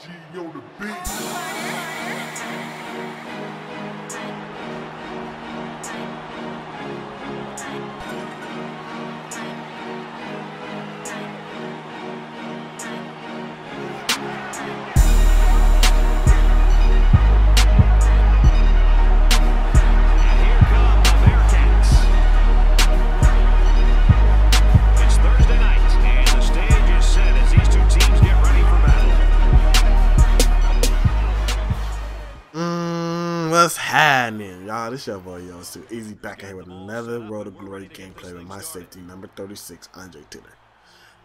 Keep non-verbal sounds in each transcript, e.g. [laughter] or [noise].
G on the beat. Y'all? This your boy Yo Stu Easy back here with another Road of Glory gameplay with my safety number 36, Andre Taylor.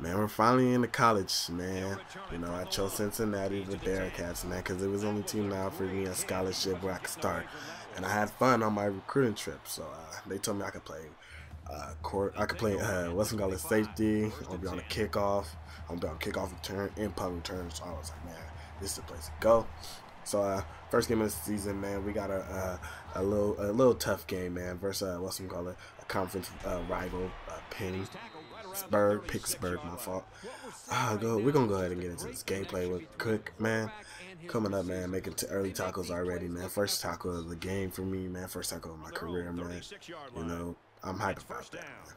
Man, we're finally in the college, man. You know, I chose Cincinnati with Bearcats, man, because it was the only team that offered me a scholarship where I could start. And I had fun on my recruiting trip, so uh, they told me I could play uh, court. I could play uh, what's it called, safety. I'll be on the kickoff. I'm be on kickoff return and punt return. So I was like, man, this is the place to go. So uh, first game of the season, man, we got a a little a little tough game, man, versus uh, what's it called, it, a conference uh, rival, uh, Penny. Pittsburgh, Pittsburgh, my fault. Ah, go. We're gonna go ahead and get into this gameplay with Cook, man. Coming up, man, making early tackles already, man. First tackle of the game for me, man. First tackle of my career, man. You know, I'm hyped about that, man.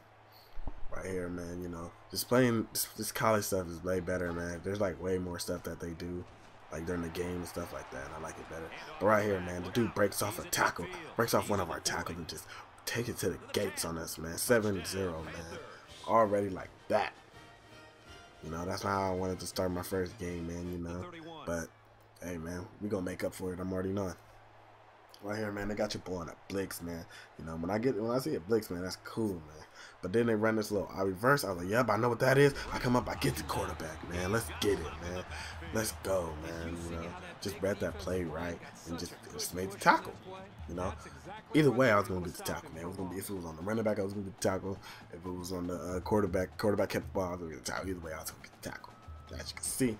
Right here, man. You know, just playing this college stuff is way better, man. There's like way more stuff that they do, like during the game and stuff like that. And I like it better. But right here, man, the dude breaks off a tackle, breaks off one of our tackles and just take it to the gates on us, man. 7-0, man. Already like that. You know, that's how I wanted to start my first game, man, you know. But hey man, we gonna make up for it. I'm already knowing. Right here, man, they got your boy on a blitz, man. You know, when I get when I see a blitz, man, that's cool, man. But then they run this little I reverse. I was like, yep, I know what that is. I come up, I get the quarterback, man. Let's get it, man. Let's go, man. You know, just read that play right and just, just made the tackle. You know, either way, I was gonna get the tackle, man. It was gonna be if it was on the running back, I was gonna get the tackle. If it was on the uh, quarterback, quarterback kept the ball, I was gonna get the tackle. Either way, I was gonna get the tackle. As you can see,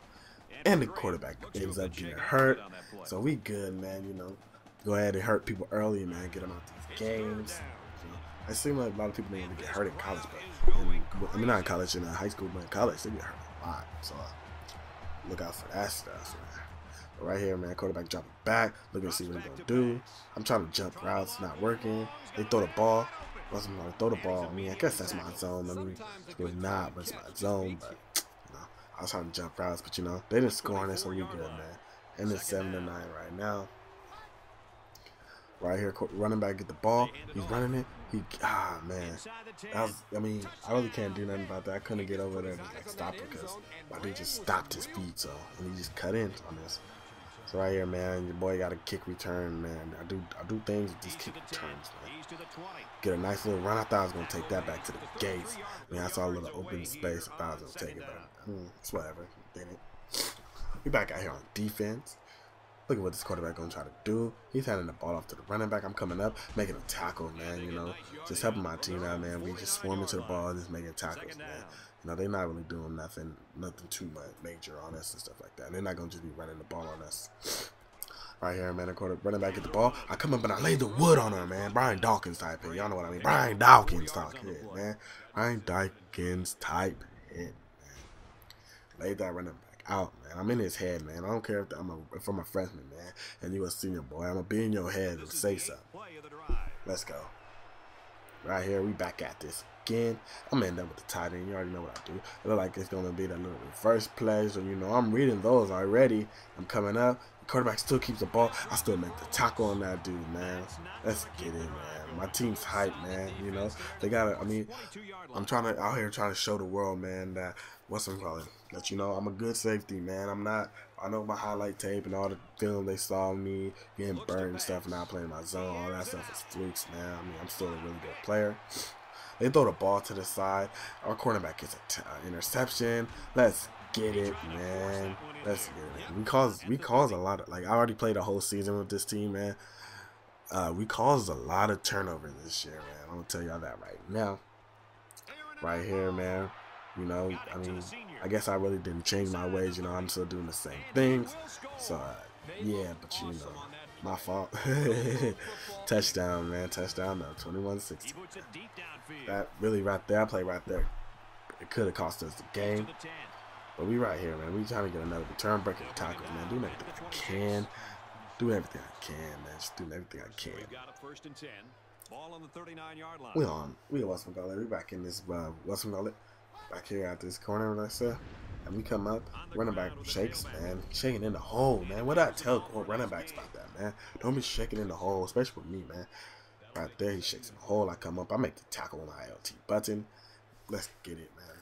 and the quarterback ends up getting hurt. So we good, man. You know, go ahead and hurt people early, man. Get them out these games. You know, it seems like a lot of people don't even get hurt in college, but in, I mean not in college, in uh, high school, but in college they get hurt a lot. So uh, look out for that stuff. Man. But right here, man, quarterback dropping back, looking to see what he's gonna do. I'm trying to jump routes, not working. They throw the ball. Wasn't gonna throw the ball. I mean, I guess that's my zone. I mean, it's really not, but it's my zone. But you know, I was trying to jump routes, but you know, they didn't score on it, so we good, man. And it's seven to nine right now. Right here, running back get the ball. He's running it. He ah man, was, I mean, I really can't do nothing about that. I couldn't get over there and just like stop it because my dude just stopped his feet, so and he just cut in on this. So right here, man, your boy got a kick return, man. I do I do things with these kick returns, man. Get a nice little run. I thought I was gonna take that back to the gates. I mean, I saw a little open space. I thought I was gonna take it, but hmm, it's whatever. Didn't. We back out here on defense. Look at what this quarterback gonna try to do. He's handing the ball off to the running back. I'm coming up, making a tackle, man. You know, just helping my team out, man. We just swarming to the ball, just making tackles, man. You know, they're not really doing nothing, nothing too much major on us and stuff like that. And they're not gonna just be running the ball on us. Right here, man. The quarter running back at the ball. I come up and I laid the wood on her, man. Brian Dawkins type hit. Y'all know what I mean. Brian Dawkins type hit, man. Brian Dawkins type hit, man. Laid that running back out, man. I'm in his head, man. I don't care if I'm a if I'm a freshman, man, and you a senior boy. I'm gonna be in your head and say something. Let's go. Right here, we back at this again. I'm gonna end up with the tight end. You already know what I do. It look like it's gonna be that little reverse play. So you know, I'm reading those already. I'm coming up. Quarterback still keeps the ball. I still make the tackle on that dude, man. Let's get it, man. My team's hype, man. You know, they gotta. I mean, I'm trying to out here trying to show the world, man, that what's I'm calling that. You know, I'm a good safety, man. I'm not. I know my highlight tape and all the film they saw me getting burned and stuff, not playing my zone. All that stuff is flukes, man. I mean, I'm still a really good player. They throw the ball to the side. Our cornerback gets an uh, interception. Let's get it, man. Let's get it. We cause we cause a lot of like I already played a whole season with this team, man. Uh, we caused a lot of turnover this year, man. I'm gonna tell y'all that right now. Right here, man. You know, I mean, I guess I really didn't change my ways. You know, I'm still doing the same things. So uh, yeah, but you know, my fault. [laughs] Touchdown, man. Touchdown, though. 21-16. That really right there. I played right there. It could have cost us the game. But we right here, man. We trying to get another return breaking tackles, man. Doing everything I can. Doing everything I can, man. Just doing everything I can. We've got a first and 10. Ball on the 39 yard line. We on. We at Western Gullet. We back in this uh, Western Gullet. Back here at this corner, like I said. And we come up, running back shakes, man. Shaking in the hole, man. What I tell running backs about that, man? Don't be shaking in the hole, especially with me, man. Right there, he shakes in the hole. I come up, I make the tackle on the ILT button. Let's get it, man.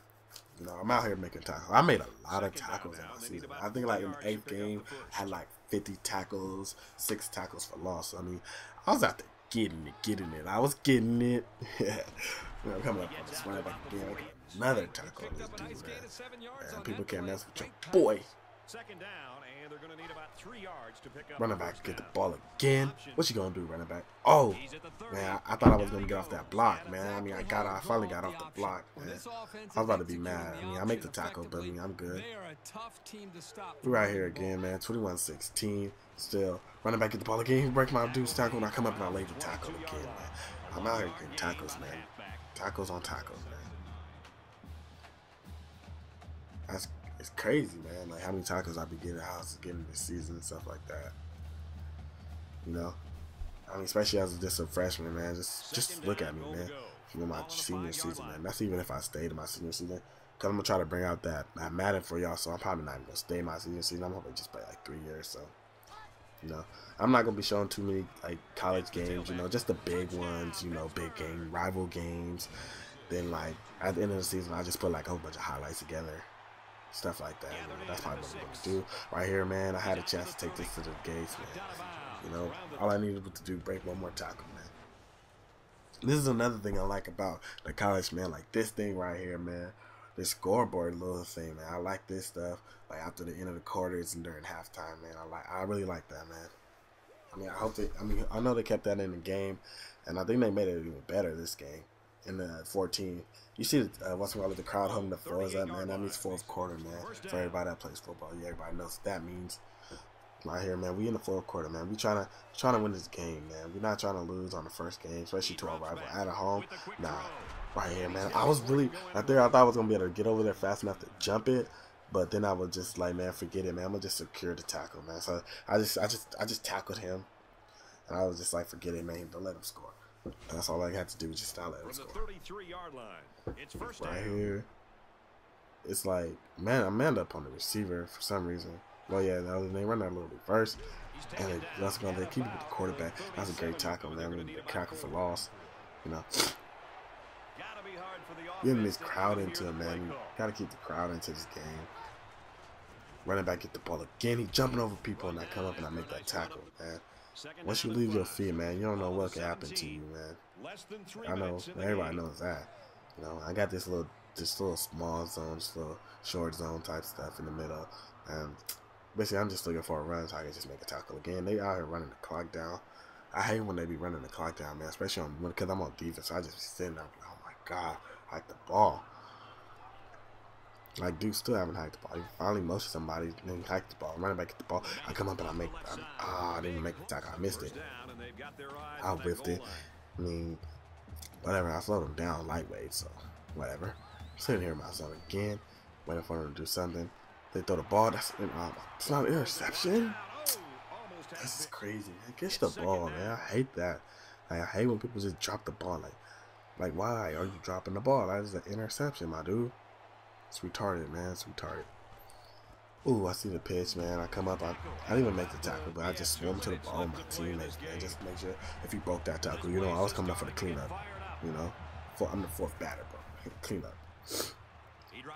Know, I'm out here making tackles. I made a lot of tackles in my season. I think like in the eighth game, I had like 50 tackles, six tackles for loss. I mean, I was out there getting it, getting it. I was getting it. [laughs] know, coming up on this running back again, another tackle on this dude, man. And people can't mess with your boy. Second down, and they're going to need about three yards to pick up. Running back get the ball again. What you gonna do, running back? Oh, man, I, I thought I was gonna get off that block, man. I mean, I got, I finally got off the block, man. I was about to be mad. I mean, I make the tackle, but I mean, I'm good. We're right here again, man. 21-16. Still running back get the ball again. He breaks my dude's tackle, and I come up and I lay the tackle again, man. I'm out here getting tackles, man. Tackles on tackles, man. That's it's crazy, man. Like how many tackles I be getting, was getting this season and stuff like that. You know, I mean, especially as just a freshman, man. Just just look at me, man. From my senior season, man. That's even if I stayed in my senior season. Cause I'm gonna try to bring out that that Madden for y'all, so I'm probably not even gonna stay in my senior season. I'm hoping just play like three years, so you know, I'm not gonna be showing too many like college games. You know, just the big ones. You know, big game rival games. Then like at the end of the season, I just put like a whole bunch of highlights together stuff like that. You know, that's probably what I'm gonna do. Right here, man, I had a chance to take this to the gates, man. You know, all I needed to do break one more tackle, man. This is another thing I like about the college, man. Like this thing right here, man. This scoreboard little thing, man. I like this stuff. Like after the end of the quarters and during halftime, man. I like, I really like that, man. I mean, I hope they. I mean, I know they kept that in the game, and I think they made it even better this game in the 14. You see, uh, once in a while, the crowd humming the floors up, man. That means fourth quarter, man. For everybody that plays football, yeah, everybody knows what that means. Right here, man. We in the fourth quarter, man. We trying to trying to win this game, man. We're not trying to lose on the first game, especially to our rival at home. Nah, right here, man. I was really right there. I thought I was gonna be able to get over there fast enough to jump it, but then I was just like, man, forget it, man. I'm gonna just secure the tackle, man. So I just, I just, I just tackled him, and I was just like, forget it, man. Don't let him score. That's all I had to do was just not let him score. 33 yard line. It's first Right down. here, it's like, man, I'm manned up on the receiver for some reason. Well, yeah, they run that little reverse, and they, that's gonna they keep it with the quarterback. That's a great tackle, mean, the tackle for loss, you know. Gotta be hard for the Getting this to crowd into it, man. call. Gotta keep the crowd into this game. Running back get the ball again. He jumping over people, and I come up and I make that tackle, man. Once you leave your feet, man, you don't know what can happen to you, man. Less than three I know minutes in the everybody knows that. You know, I got this little, this little small zone, this little short zone type stuff in the middle, and basically I'm just looking for a run so I can just make a tackle again. They out here running the clock down. I hate when they be running the clock down, man, especially on because I'm on defense. So I just be sitting there, like, oh my god, hike the ball. Like dude, still haven't hiked the ball. He finally motioned somebody, then he hiked the ball. Running back at the ball, I come up and I make. Ah, I didn't make the tackle. I missed it. And I whiffed it. I mean, whatever. I slowed him down lightweight, so whatever. sitting here myself again, waiting for him to do something. They throw the ball. That's um, it's not an interception. This is crazy, man. Catch the ball, man. I hate that. Like, I hate when people just drop the ball. Like, like why are you dropping the ball? That is an interception, my dude. It's retarded, man. It's retarded. Ooh, I see the pitch, man. I come up. I, I didn't even make the tackle, but I just swim to the ball my teammates, man. Just make sure if he broke that tackle, you know, I was coming up for the cleanup. You know, For- I'm the fourth batter, bro. [laughs] Cleanup.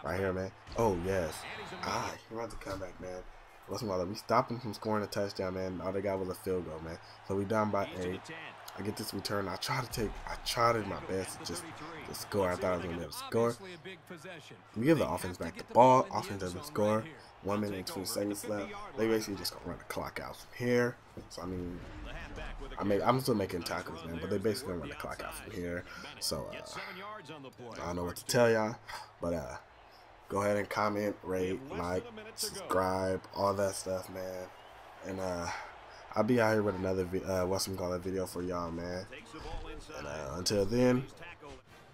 Right here, man. Oh, yes. Ah, he runs the comeback, man. In while, we stopped him from scoring a touchdown, man. All they got was a field goal, man. So we down by eight. 10. I get this return. I try to take. I tried in my best to just to score. I thought I was gonna be able to score. We give the offense back the ball. Offense doesn't score. One minute and two seconds left. They basically just gonna run the clock out from here. So I mean, The halfback with a I mean, I'm still making tackles, man, but they basically gonna run the clock out from here. So uh, Gets seven yards on the play. I don't know what to tell y'all, but uh, go ahead and comment, rate, like, subscribe, all that stuff, man. And uh, I'll be out here with another vi- uh, Western Gauntlet video for y'all, man. Takes the ball inside. And uh, until then,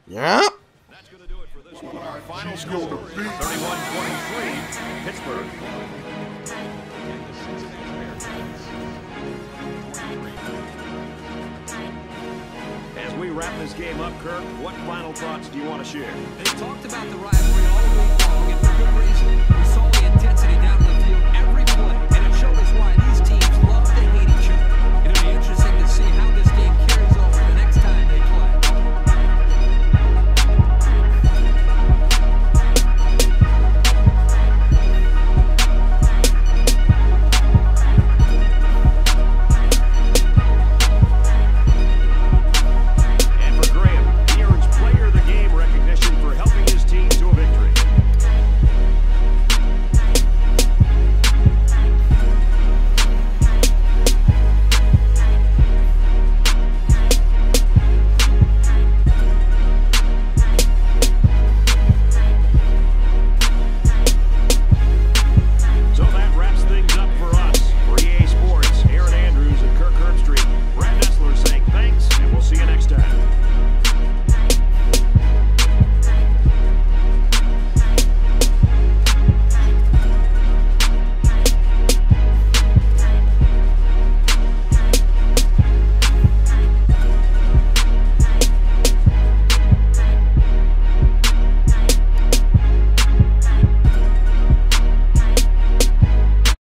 He's yeah. That's going to do it for this one. Our final score go to is beat. 31-23, Pittsburgh. As we wrap this game up, Kirk, what final thoughts do you want to share? They talked about the rivalry all week long, and for good reason. We saw